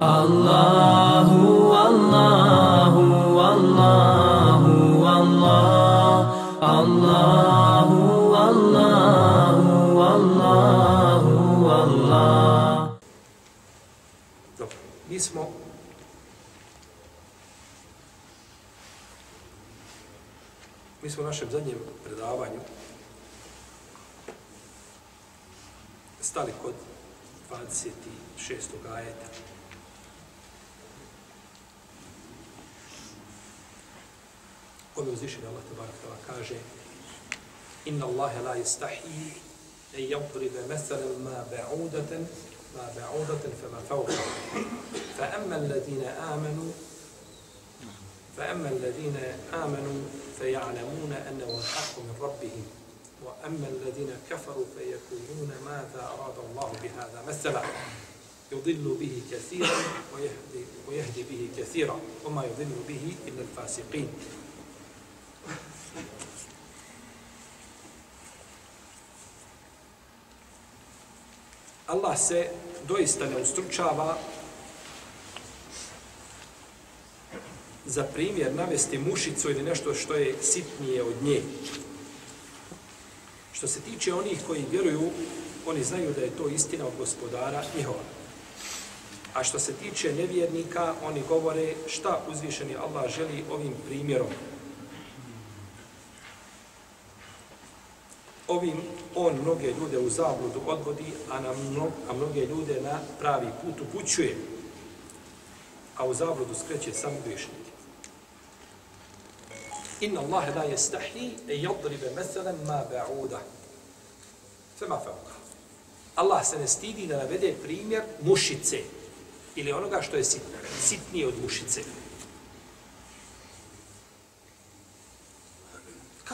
Allahu, Allahu, Allahu, Allah, Allahu, Allahu, Allahu, Allah. Dobro, mi smo mi smo u našem zadnjem predavanju stali kod 26. ajeta. Ove uzvišenje Allah tabarak tala kaže Inna Allahe la istahi en yadribe meselen ma ba'udatan ma ba'udatan fama fawqa. Fa amma alladhina amanu فأما الذين آمنوا فيعلمون أنه الحق من ربهم وأما الذين كفروا فيقولون ماذا أراد الله بهذا مثلا يضل به كثيرا ويهدي, ويهدي به كثيرا وما يضل به إلا الفاسقين Allah se doista ne ustručava za primjer navesti mušicu ili nešto što je sitnije od nje. Što se tiče onih koji vjeruju, oni znaju da je to istina od gospodara njihova. A što se tiče nevjernika, oni govore šta uzvišeni Allah želi ovim primjerom. Ovim on mnoge ljude u zabludu odvodi, a, na mno, a mnoge ljude na pravi put upućuje. A u zabludu skreće samo grešnike. Inna Allahe la jestahi e jadribe meselem ma ba'uda. Fema fauka. Allah se ne stidi da navede primjer mušice ili onoga što je sit, sitnije od mušice.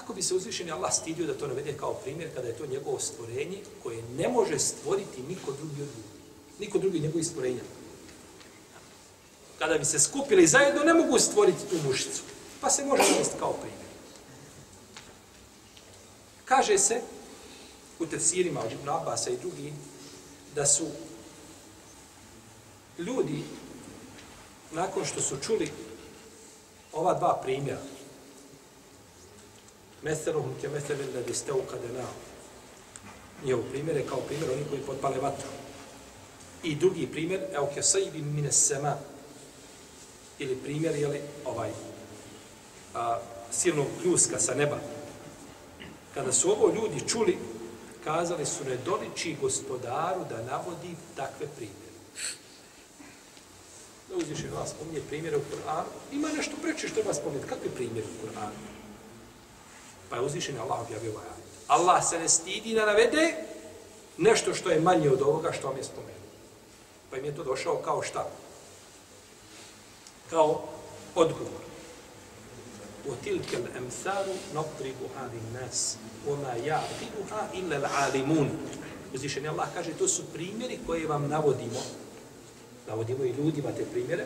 Kako bi se uzvišeni Allah stidio da to navede kao primjer kada je to njegovo stvorenje koje ne može stvoriti niko drugi od ljudi. Niko drugi njegovi stvorenja. Kada bi se skupili zajedno, ne mogu stvoriti tu mušicu. Pa se može navesti kao primjer. Kaže se u tefsirima od Ibn Abasa i drugi da su ljudi nakon što su čuli ova dva primjera Meseruhum ke meselin da biste ukadenao. Njihov primjer je kao primjer oni koji potpale vatru. I drugi primjer, evo ke sajibin mine sema, ili primjer, jeli, ovaj, a, silnog pljuska sa neba. Kada su ovo ljudi čuli, kazali su ne doliči gospodaru da navodi takve primjere. Da uzviše vas spominje primjere u Kur'anu. Ima nešto preče što vas spominje. Kakve primjere u Kur'anu? Pa je uzvišen Allah objavio ovaj ajit. Allah se ne stidi da navede nešto što je manje od ovoga što vam je spomenuo. Pa im je to došao kao šta? Kao odgovor. وتلك الأمثال نضربها للناس وما يعقلها إلا العالمون Uzvišen Allah kaže, to su primjeri koje vam navodimo. Navodimo i ljudima te primjere.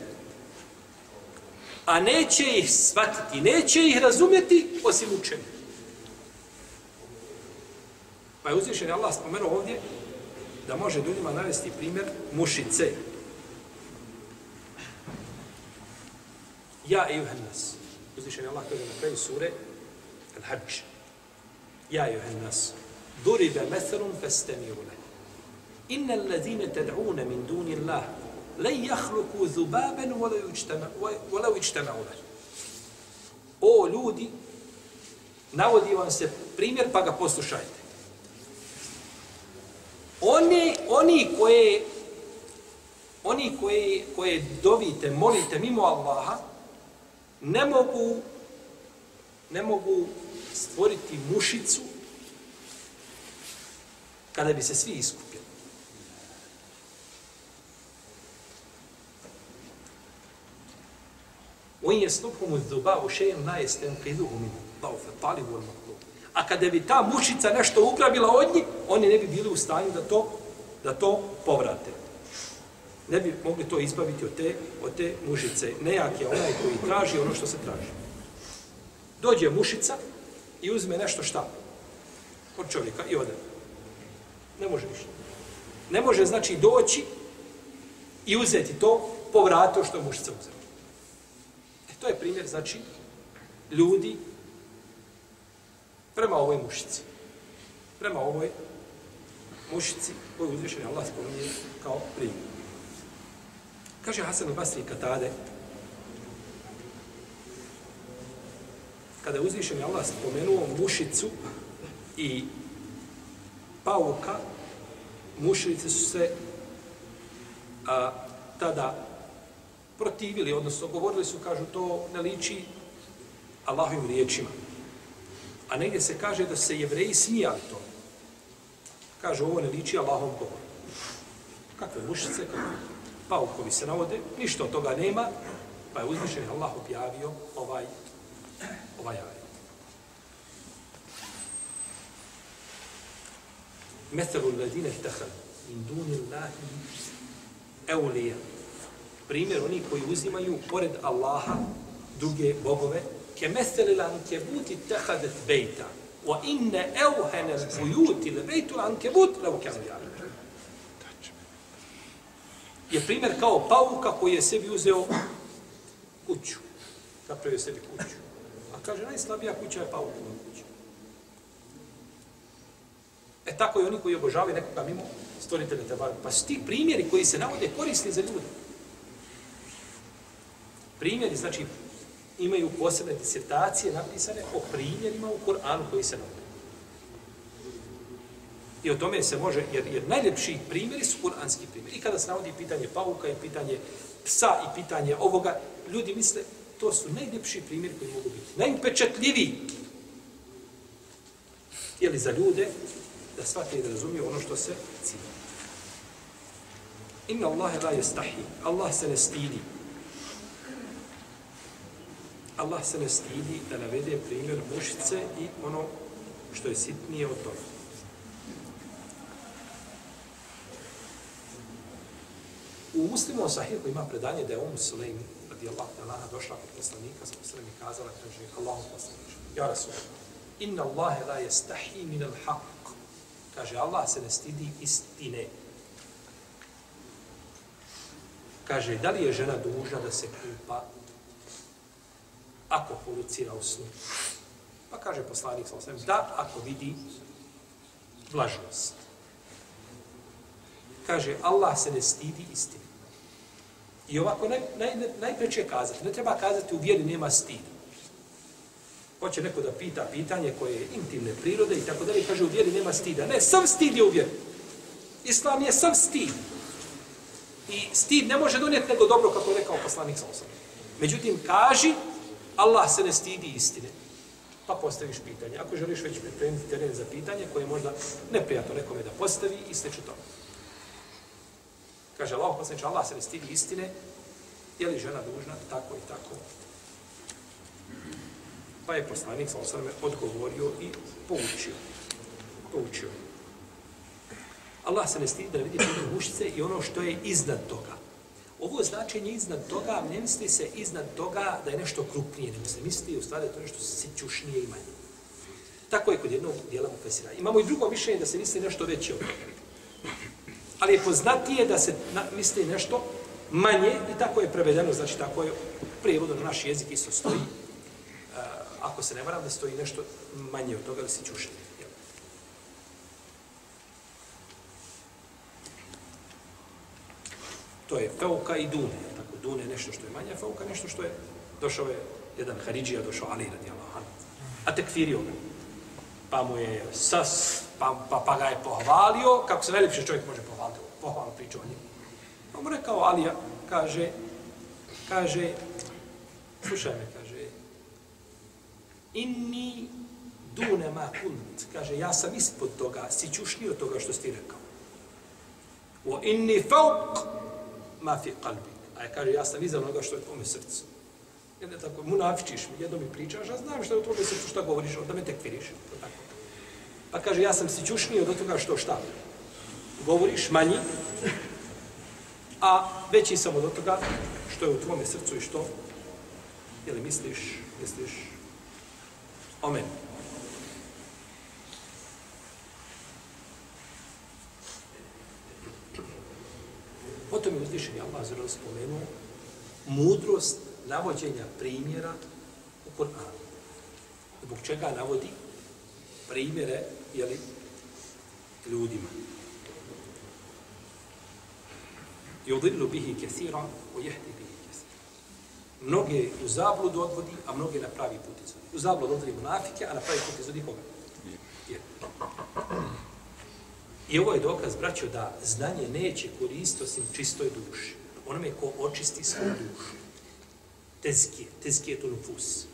A neće ih shvatiti, neće ih razumjeti osim učeni. Pa je uzvišen Allah spomenuo ovdje da može ljudima navesti primjer mušice. Ja i Juhannas. Uzvišen Allah kaže na kraju sure Al-Hajj. Ja i Juhannas. Duribe methrun festemiru le. Inna allazine tad'una min duni Allah len jahluku zubaben volau ičtema'u le. O ljudi, navodi vam se primjer, pa ga poslušajte. Oni, oni koje oni koje, koje dovite, molite mimo Allaha, ne mogu ne mogu stvoriti mušicu kada bi se svi iskupili. وَإِنْ يَسْلُبْهُمُ الذُّبَاءُ شَيْءٍ لَا يَسْتَنْقِذُهُ مِنْ ضَعُفَ الطَّالِبُ وَالْمَطْلُوبُ A kada bi ta mušica nešto ugrabila od njih, oni ne bi bili u stanju da to, da to povrate. Ne bi mogli to izbaviti od te, od te mušice. Nejak je onaj koji traži ono što se traži. Dođe mušica i uzme nešto šta? Od čovjeka i ode. Ne može ništa. Ne može znači doći i uzeti to po vratu što je mušica uzela. E, to je primjer, znači, ljudi prema ovoj mušici. Prema ovoj mušici koju uzvišen Allah spominje kao primjer. Kaže Hasan u Basri Katade, kada je uzvišen Allah spomenuo mušicu i pauka, mušice su se a, tada protivili, odnosno govorili su, kažu, to ne liči Allahovim riječima. A negdje se kaže da se jevreji smijali to. Kažu, ovo ne liči Allahom govor. Kakve mušice, kakve paukovi se navode, ništa od toga nema, pa je uzvišen Allah objavio ovaj, ovaj ajet. Methelu ledine htahal in duni Allahi eulija. Primjer oni koji uzimaju pored Allaha druge bogove, ke meseli lan kebuti tehadet bejta, wa inne euhene bujuti le bejtu lan kebut, levo. Je primjer kao pauka koji je sebi uzeo kuću. Napravio sebi kuću. A kaže, najslabija kuća je paukova kuća. E tako i oni koji obožavaju nekoga mimo stvoritelja te Pa su ti primjeri koji se navode korisni za ljude. Primjeri, znači, imaju posebne disertacije napisane o primjerima u Koranu koji se navode. I o tome se može, jer, jer najljepši primjeri su kuranski primjeri. I kada se navodi pitanje pauka i pitanje psa i pitanje ovoga, ljudi misle, to su najljepši primjeri koji mogu biti. Najupečetljiviji. Jeli za ljude, da shvate i da razumiju ono što se cilje. Inna Allahe la yastahi. Allah se ne stidi. Allah se ne stidi da navede primjer mušice i ono što je sitnije od toga. U muslimu sahihu ima predanje da je Umu Sulejm radi Allah da lana došla kod poslanika sa poslanim i kazala kaže Allahu poslaniče, ja Rasul, inna Allahe la jestahi min al haq. Kaže, Allah se ne stidi istine. Kaže, da li je žena dužna da se kupa ako polucira u snu? Pa kaže poslanik sa osvijem, da, ako vidi vlažnost. Kaže, Allah se ne stidi istine. I ovako naj, naj, najpreće kazati, ne treba kazati u vjeri nema stida. Hoće neko da pita pitanje koje je intimne prirode i tako dalje, kaže u vjeri nema stida. Ne, sam stid je u vjeri. Islam je sam stid. I stid ne može donijeti nego dobro, kako je rekao poslanik sa osobom. Međutim, kaži, Allah se ne stidi istine. Pa postaviš pitanje. Ako želiš već pripremiti teren za pitanje, koje je možda neprijatno nekome da postavi, i sliče to. Kaže Allah, poslanič, Allah se ne stidi istine, je li žena dužna tako i tako Pa je poslanik sa osrme odgovorio i poučio. Poučio. Allah se ne stidi da vidi mušice i ono što je iznad toga. Ovo značenje iznad toga, ne misli se iznad toga da je nešto krupnije, nego se misli u stvari da je to nešto sićušnije i manje. Tako je kod jednog dijela mufesira. Imamo i drugo mišljenje da se misli nešto veće od toga. Ali je poznatije da se na, misli nešto manje i tako je prevedeno, znači tako je prijevodno na naš jezik isto stoji e, ako se ne varam, da stoji nešto manje od toga, da si To je feuka i dune. Tako, dune je nešto što je manje, feuka nešto što je... Došao je jedan Haridžija, došao Ali radi Allah. A tekfirio ga. Pa mu je sas, pa, pa, pa ga je pohvalio, kako se najljepše čovjek može pohvaliti, pohvalno priču o njemu. Pa mu rekao Alija, kaže, kaže, slušaj me, kaže, inni dune ma kunt. Kaže, ja sam ispod toga, si čušnio od toga što si rekao. Wa inni fauk ma fi qalbi. A ja kaže, ja sam iza onoga što je u tvome srcu. Jedno tako, munafičiš mi, jedno mi pričaš, a znam što je u tvome srcu, šta govoriš, onda me tekfiriš. Tako. Pa kaže, ja sam si čušniji od toga što šta. Govoriš manji, a veći sam od toga što je u tvome srcu i što, jel misliš, misliš, Potom je uzvišen Allah zelo spomenuo mudrost navođenja primjera u Kur'anu. Zbog čega navodi primjere jeli, ljudima. Yudillu bihi kathira wa yahdi bihi kathira. Mnoge u zabludu odvodi, a mnoge na pravi put izvodi. U zabludu odvodi munafike, a na pravi put izvodi koga? Je. I ovo je dokaz, braćo, da znanje neće koristiti osim čistoj duši. Onome ko očisti svoju dušu. Tezkije, tezkije tu nufus.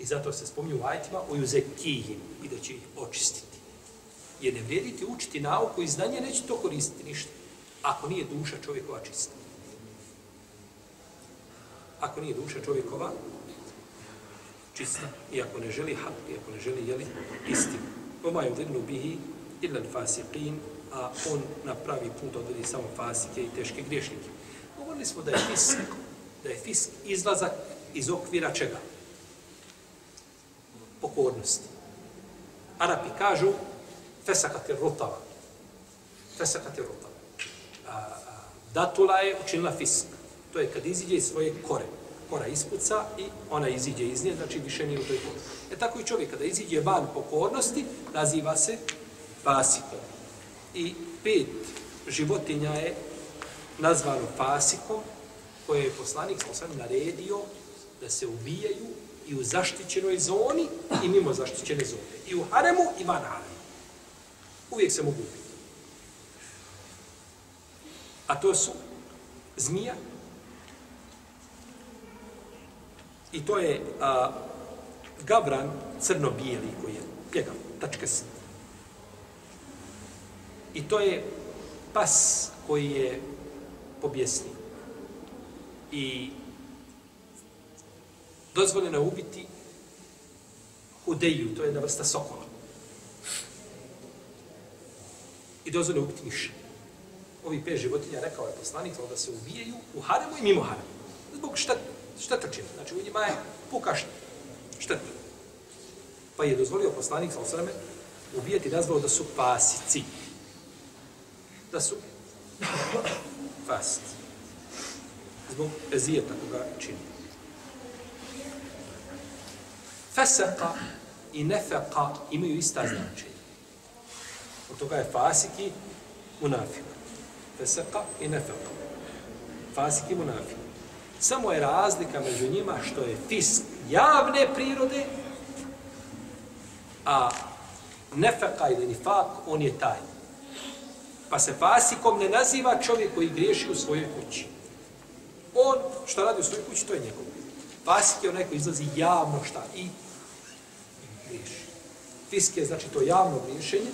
I zato se spominju u ajtima o juzekijim i da će ih očistiti. Jer ne vrijediti učiti nauku i znanje, neće to koristiti ništa. Ako nije duša čovjekova čista. Ako nije duša čovjekova čista. I ako ne želi hak, i ako ne želi jeli istinu. Oma je udinu bihi illa fasiqin, a on na pravi put odvodi samo fasike i teške griješnike. Govorili smo da je fisk, da je fisk izlazak iz okvira čega? Pokornosti. Arapi kažu fesakati rutava. Fesakati rutava. A, a, datula je učinila fisk. To je kad iziđe iz svoje kore. Kora ispuca i ona iziđe iz nje, znači više nije u toj kori. E tako i čovjek kada iziđe van pokornosti, naziva se fasikom. I pet životinja je nazvano fasikom, koje je poslanik sam sam naredio da se ubijaju i u zaštićenoj zoni i mimo zaštićene zone. I u haremu i van haremu. Uvijek se mogu ubiti. A to su zmija i to je a, gavran crno-bijeli koji je pjegav, tačkast. I to je pas koji je pobjesni. I dozvoljeno je ubiti hudeju, to je jedna vrsta sokola. I dozvoljeno je ubiti miša. Ovi pet životinja, rekao je poslanik, da se ubijaju u haremu i mimo haremu. Zbog šta, šta čini. Znači, u njima je puka šteta. Pa je dozvolio poslanik, sa osrame, ubijati nazvao da su pasici. Da su pasici. Zbog ezijeta koga čini. Fesaka i nefeka imaju ista značenja. Od toga je fasiki munafik. Fesaka i nefeka. Fasiki munafik. Samo je razlika među njima što je fisk javne prirode, a nefeka ili nifak, on je taj. Pa se fasikom ne naziva čovjek koji griješi u svojoj kući. On, što radi u svojoj kući, to je njegov. Fasik je onaj koji izlazi javno šta i griješi. Fisk je, znači, to javno griješenje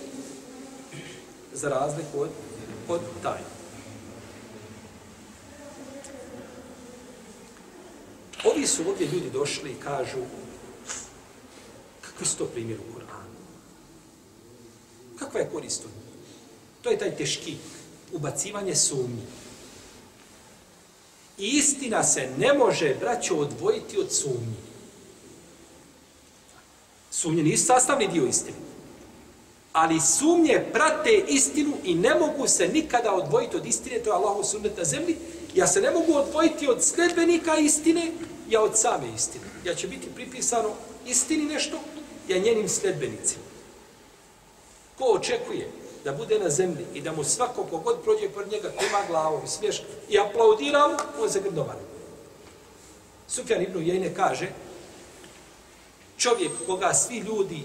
za razliku od, od taj. Ovi su ovdje ljudi došli i kažu kakvi su to primjer u Koranu? Kakva je korist od To je taj teški ubacivanje sumnji. I istina se ne može, braćo, odvojiti od sumnji. Sumnje nisu sastavni dio istine. Ali sumnje prate istinu i ne mogu se nikada odvojiti od istine, to je Allahov sunnet na zemlji. Ja se ne mogu odvojiti od sledbenika istine, ja od same istine. Ja će biti pripisano istini nešto, ja njenim sledbenicima. Ko očekuje da bude na zemlji i da mu svako kogod prođe pored njega klima glavom i smješka i aplaudira mu, on se grdovan. Sufjan ibn Jejne kaže, čovjek koga svi ljudi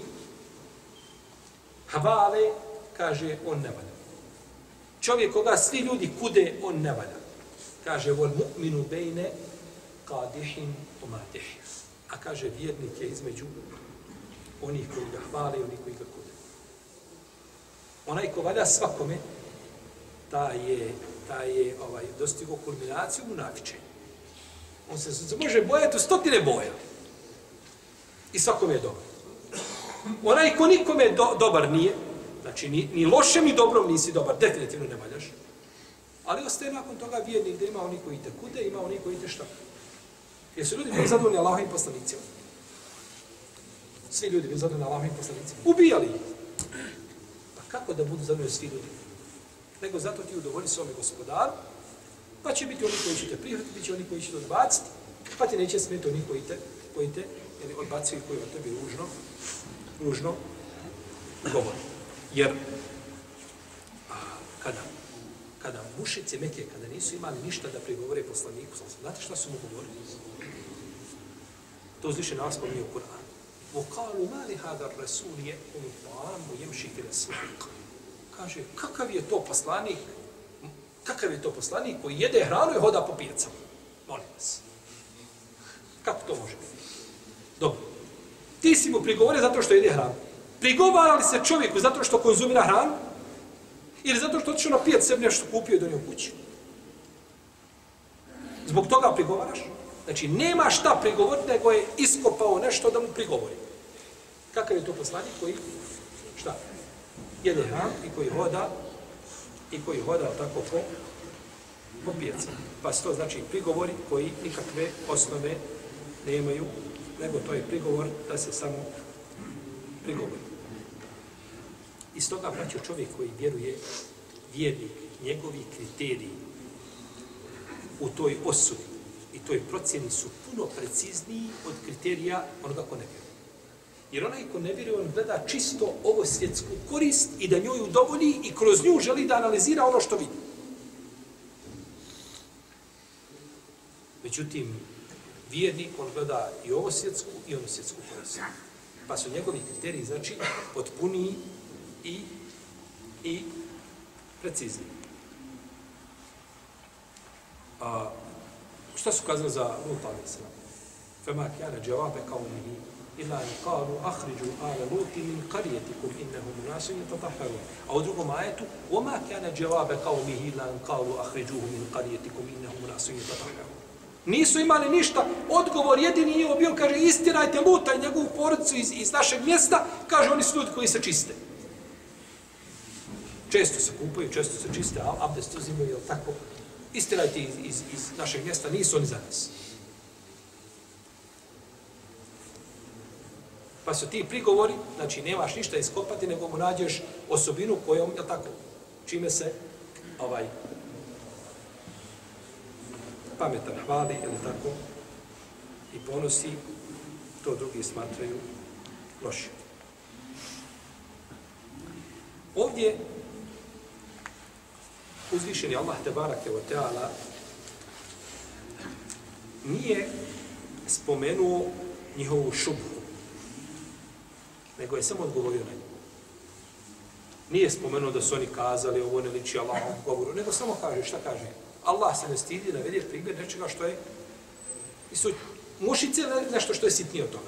hvale, kaže, on ne valja. Čovjek koga svi ljudi kude, on ne valja. Kaže, vol mu'minu bejne qadihin umatih. A kaže, vjernik je između onih koji ga hvale i onih koji ga kude. Onaj ko valja svakome, ta je, ta je ovaj, dostigo kulminaciju mu navičenja. On se, se može bojati u stotine boja. I svakome je dobar. Onaj ko nikome do, dobar nije, znači ni, ni lošem ni dobrom nisi dobar, definitivno ne valjaš. Ali ostaje nakon toga vjernik da ima oni koji te kude, ima oni koji te Jer Jesu ljudi bili zadovoljni Allahovim i poslanicima? Svi ljudi bili zadovoljni Allahovim i poslanicima. Ubijali ih. Pa kako da budu zadovoljni svi ljudi? nego zato ti udovolji svome gospodaru, pa će biti oni koji će te prihvatiti, bit će oni koji će te odbaciti, pa ti neće smeti oni koji te, koji te ili odbacuju koji o tebi ružno, ružno govori. Jer a, kada, kada mušice Mekije, kada nisu imali ništa da prigovore poslaniku, znate šta su mu govorili? To uzviše nas spominje u Kur'anu. وقالوا ما لهذا الرسول يأكل الطعام ويمشي في الأسواق kaže, kakav je to poslanik, kakav je to poslanik koji jede hranu i hoda po pijacama? Molim vas. Kako to može biti? Dobro. Ti si mu prigovorio zato što jede hranu. Prigovara li se čovjeku zato što konzumira hranu? Ili zato što otišao na pijac sebi nešto kupio i donio kući? Zbog toga prigovaraš? Znači, nema šta prigovoriti, nego je iskopao nešto da mu prigovori. Kakav je to poslanik koji, šta, jede hran i koji hoda, i koji hoda tako po, po pijaci. Pa se to znači prigovori koji nikakve osnove nemaju, nego to je prigovor da se samo prigovori. Iz toga praću čovjek koji vjeruje vjernik, njegovi kriteriji u toj osudi i toj procjeni su puno precizniji od kriterija onoga ko ne vjeruje. Jer onaj ko ne vjeruje, on gleda čisto ovo svjetsku korist i da njoj udovolji i kroz nju želi da analizira ono što vidi. Međutim, vjernik, on gleda i ovo svjetsku i ono svjetsku korist. Pa su njegovi kriteriji, znači, potpuniji i, i precizniji. A, šta su kazali za Luta alaih sallam? Fema kjana džavabe kao mihi ila in kalu ahriđu ala luti min qaryatikum innahum tataharu. A u drugom ajetu wama kana jawab qawmihi ila in kalu akhrijuhu min qaryatikum innahum unasun tataharu. nisu imali ništa odgovor jedini je bio kaže istirajte luta i njegovu porodicu iz, iz našeg mjesta kaže oni su ljudi koji se čiste često se kupaju često se čiste a abdest uzimaju je tako istirajte iz, iz, iz našeg mjesta nisu oni za nas Pa su ti prigovori, znači nemaš ništa iskopati, nego mu nađeš osobinu kojom, je tako, čime se ovaj pametan hvali, je tako, i ponosi, to drugi smatraju loše. Ovdje uzvišen je Allah tebarake wa ta'ala nije spomenuo njihovu šubhu, nego je samo odgovorio na nju. Nije spomenuo da su oni kazali ovo ne liči Allahom govoru, nego samo kaže, šta kaže? Allah se ne stidi da vidi primjer nečega što je i su mušice nešto što je sitnije od toga.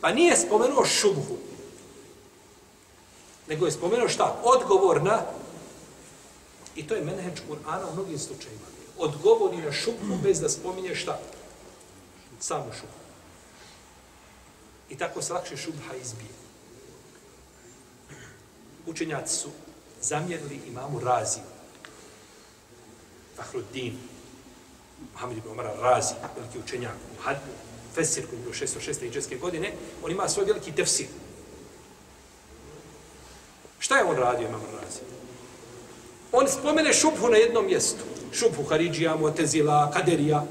Pa nije spomenuo šubhu, nego je spomenuo šta? Odgovor na i to je menheđ Kur'ana u mnogim slučajima. Odgovori na šubhu bez da spominje šta? Samo šubhu. I tako se lakše šubha izbije učenjaci su zamjerili imamu Razi, Fahruddin, Mohamed ibn Omara Razi, veliki učenjak, Muhad, Fesir, koji je bio 606. iđeske godine, on ima svoj veliki tefsir. Šta je on radio, imam Razi? On spomene šubhu na jednom mjestu. Šubhu Haridžija, Motezila, Kaderija.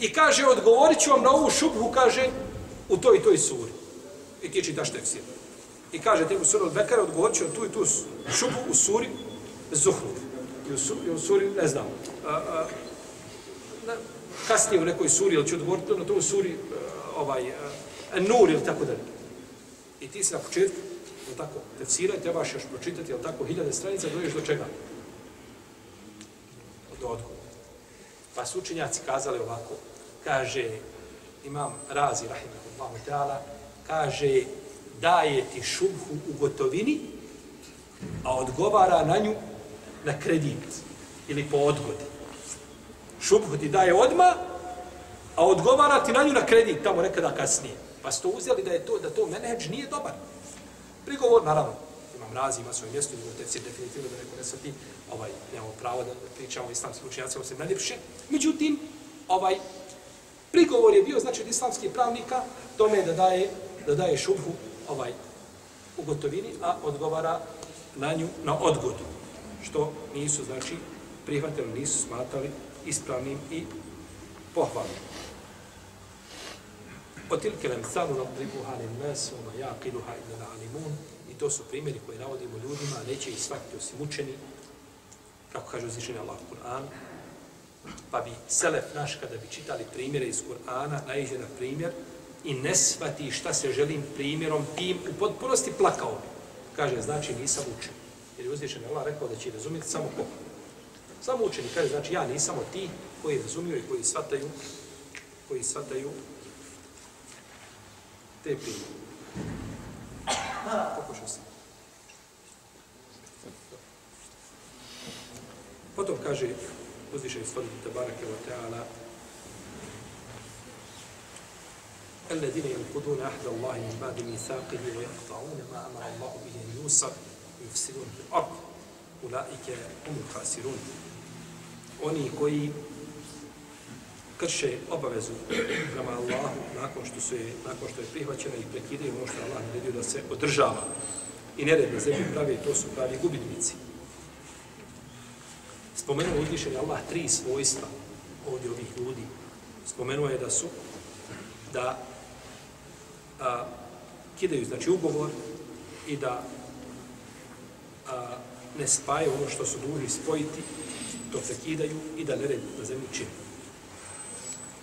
I kaže, odgovorit ću vam na ovu šubhu, kaže, u toj i toj suri. I ti čitaš tefsir. I kaže te u suri Al-Bekara odgovorit ću tu i tu šubhu u suri Zuhruf. I u, suri, u suri, ne znam, a, a, na, kasnije u nekoj suri, ili će odgovoriti na to u suri a, ovaj, a, Nur ili tako dalje. I ti se na početku, tako, tefsira i trebaš još pročitati, ili tako, hiljade stranica, doješ do čega? Do odgovora. Pa su učenjaci kazali ovako, kaže, imam razi, rahimahullahu ta'ala, kaže, daje ti šubhu u gotovini, a odgovara na nju na kredit ili po odgodi. Šubhu ti daje odma, a odgovara ti na nju na kredit tamo nekada kasnije. Pa ste uzeli da je to da to menedž nije dobar. Prigovor, naravno, imam ima svoje mjesto, ima te definitivno da neko ne svati, ovaj, nemamo pravo da pričamo o islamskim učenjacima, se najljepše. Međutim, ovaj, prigovor je bio, znači, od islamskih pravnika, tome da daje, da daje šubhu ovaj u gotovini, a odgovara na nju na odgodu. što nisu, znači, prihvatili, nisu smatrali ispravnim i pohvalnim. Otilke lem salu nadribu halim nas, oma jaqiluha illa alimun to su primjeri koje navodimo ljudima, neće ih shvatiti osim učeni, kako kaže uzvišenje Allah u Kur'an. Pa bi Selef naš, kada bi čitali primjere iz Kur'ana, naiđe na primjer i ne shvati šta se želim primjerom tim u potpunosti plakao bi. Kaže, znači nisam učen. Jer je uzvišenje Allah rekao da će razumjeti samo ko. Samo učeni. Kaže, znači ja nisam od ti koji razumiju i koji shvataju koji shvataju te primjere. Pokušao sam. Potom kaže uzvišeni stvoritelj Tabarake wa ta'ala الذين ينقضون عهد الله من بعد ميثاقه ويقطعون ما امر الله به ان يوصل ويفسدون في الارض اولئك هم الخاسرون oni koji krše obavezu prema Allahu nakon što su je, nakon što je prihvaćena i prekidaju ono što Allah naredio da se održava i nered na zemlji pravi, to su pravi gubitnici. Spomenuo uzvišen Allah tri svojstva ovdje ovih ljudi. Spomenuo je da su da a, kidaju znači ugovor i da a, ne spaju ono što su dužni spojiti, to prekidaju i da nered na zemlji čini.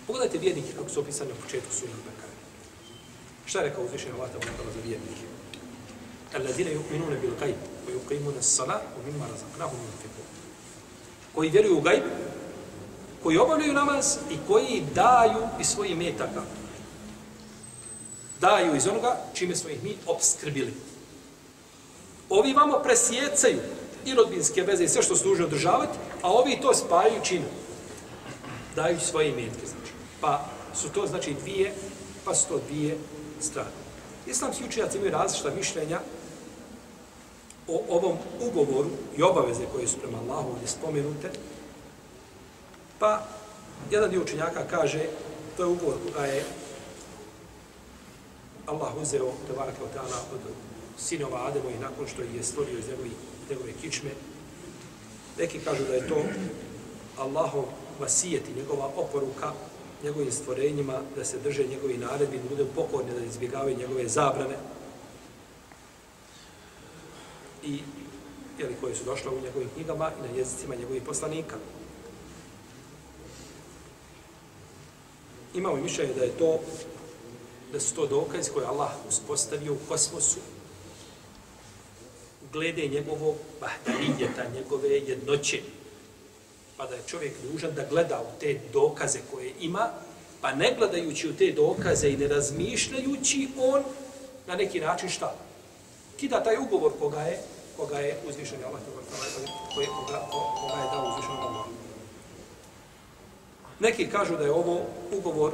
Pogledajte vjernike kako su opisani na početku sura Bekara. Šta je rekao uzvišenje Allah tamo za vjernike? Alladine yu'minuna bil gajb, wa yuqimuna as-salat, wa mimma razaqnahum yunfiqun. Koji vjeruju u gajb, koji obavljaju namaz i koji daju iz svojih metaka. Daju iz onoga čime smo ih mi obskrbili. Ovi vamo presjecaju i rodbinske veze i sve što služe održavati, a ovi to spajaju činu. Daju svoje imetke, znači. Pa su to, znači, dvije, pa su to dvije strane. Islamski učenjaci imaju različita mišljenja o ovom ugovoru i obaveze koje su prema Allahu ovdje spomenute. Pa, jedan dio učenjaka kaže, to je ugovor koga je Allah uzeo Tevara Kvatana od sinova Ademo i nakon što je stvorio iz njegove, njegove kičme. Neki kažu da je to Allahov vasijet i njegova oporuka njegovim stvorenjima da se drže njegovi naredbi, da budu pokorni, da izbjegavaju njegove zabrane i jeli, koje su došle u njegovim knjigama i na jezicima njegovih poslanika. Imamo mišljenje da je to da su to dokaz koje Allah uspostavio u kosmosu glede njegovog bahtarijeta, njegove jednoće, pa da je čovjek dužan da gleda u te dokaze koje ima, pa ne gledajući u te dokaze i ne razmišljajući, on na neki način šta? Kida taj ugovor koga je, koga je uzvišen Allah, koga, koga, koga je dao uzvišen Allah. Neki kažu da je ovo ugovor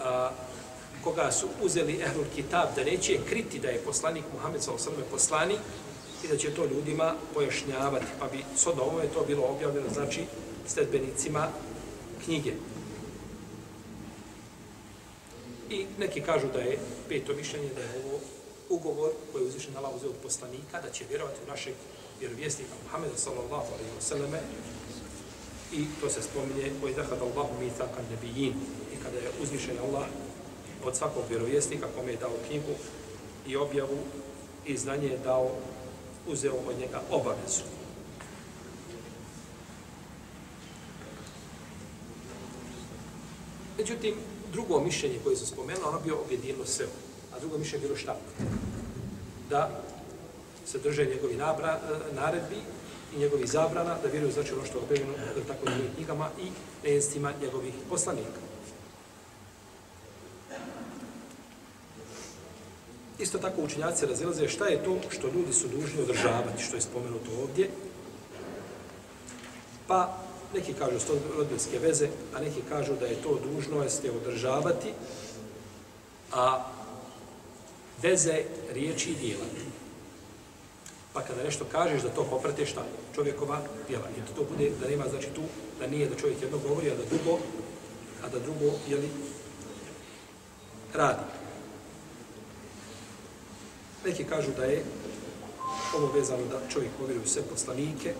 a, koga su uzeli Ehlul Kitab, da neće kriti da je poslanik Muhammed s.a.v. poslanik i da će to ljudima pojašnjavati, pa bi s ovome to bilo objavljeno, znači, sledbenicima knjige. I neki kažu da je peto mišljenje da je ovo ugovor koji je uzvišen Allah uzeo od poslanika, da će vjerovati u našeg vjerovjesnika Muhammeda sallallahu alaihi wa sallame i to se spominje koji zahad Allahu mitaka nebijin i kada je uzvišen Allah od svakog vjerovjesnika kome je dao knjigu i objavu i znanje je dao uzeo od njega obavezu. Međutim, drugo mišljenje koje se spomenuo, ono bio objedinilo sve. A drugo mišljenje bilo šta? Da se drže njegovi nabra, e, naredbi i njegovi zabrana, da vjeruju znači ono što je objavljeno tako njegovim knjigama i nejestima njegovih poslanika. Isto tako učinjaci razilaze šta je to što ljudi su dužni održavati, što je spomenuto ovdje. Pa neki kažu sto rodbinske veze, a neki kažu da je to dužno jeste održavati, a veze riječi i dijela. Pa kada nešto kažeš da to poprate šta? Čovjekova djela. I to, to bude da nema, znači tu, da nije da čovjek jedno govori, a da drugo, a da drugo, jeli, radi. Neki kažu da je ovo vezano da čovjek povjeruje sve poslanike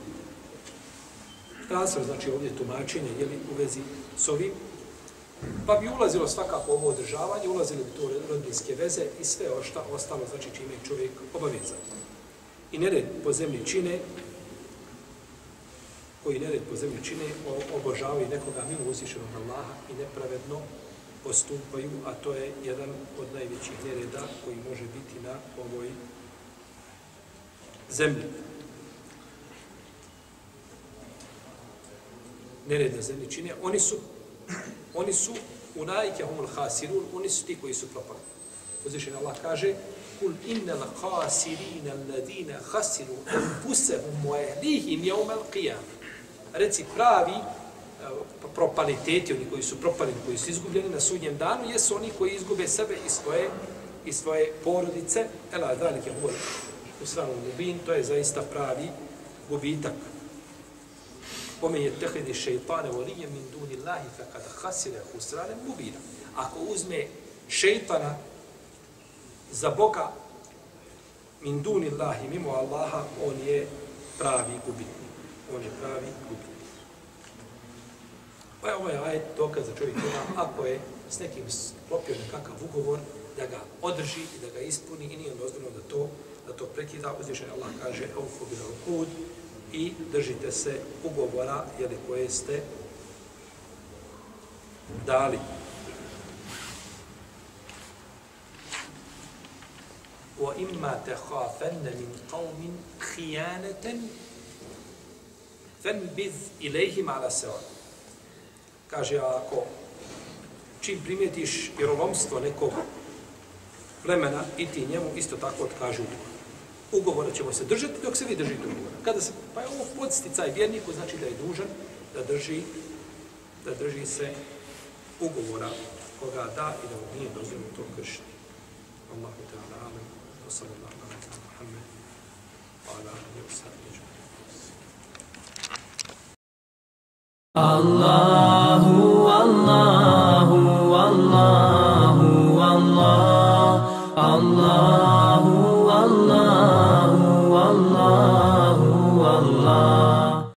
Kasar, znači ovdje tumačenje, je li u vezi s ovim, pa bi ulazilo svakako ovo održavanje, ulazili bi to rodinske veze i sve ošta, ostalo, znači čime je čovjek obavezan. I nered po zemlji čine, koji nered po zemlji čine, obožavaju nekoga mimo uzvišenog Allaha i nepravedno postupaju, a to je jedan od najvećih nereda koji može biti na ovoj zemlji. Nered na zemlji čine. Oni su, oni su u najke humul hasirun, oni su ti koji su propali. Uzvišen Allah kaže, Kul innal khasirina alladina khasiru anfusahum wa ahlihim yawm al-qiyam. Reci pravi propaliteti, oni koji su propali, koji su izgubljeni na sudnjem danu, jesu oni koji izgube sebe i svoje, i svoje porodice. Ela, dalike huva u stranu mubin, to je zaista pravi gubitak. Ome je tehidi šeitane volije min duni lahi fe kada hasire husrane mubina. Ako uzme šeitana za Boga min duni lahi mimo Allaha, on je pravi gubitnik. On je pravi gubitnik. Pa je ovaj ajet dokaz za čovjek ima, ako je s nekim sklopio nekakav ugovor, da ga održi i da ga ispuni i nije dozvoljeno da to da to prekida. Uzvišen Allah kaže Eufu bil ukud i držite se ugovora jeli, koje ste dali. Wa imma takhafan min qaumin khiyanatan fanbiz ilayhim ala sawa kaže, ako čim primijetiš vjerovomstvo nekog plemena i ti njemu isto tako otkažu ugovor. Ugovora ćemo se držati dok se vi držite ugovora. Kada se, Pa je ovo podsticaj vjerniku, znači da je dužan da drži, da drži se ugovora koga da i da mu nije dozirno to kršiti. Allahu ta'ala, amen. Wa sallallahu ala ta'ala Muhammed. Wa ala ala ala ala ala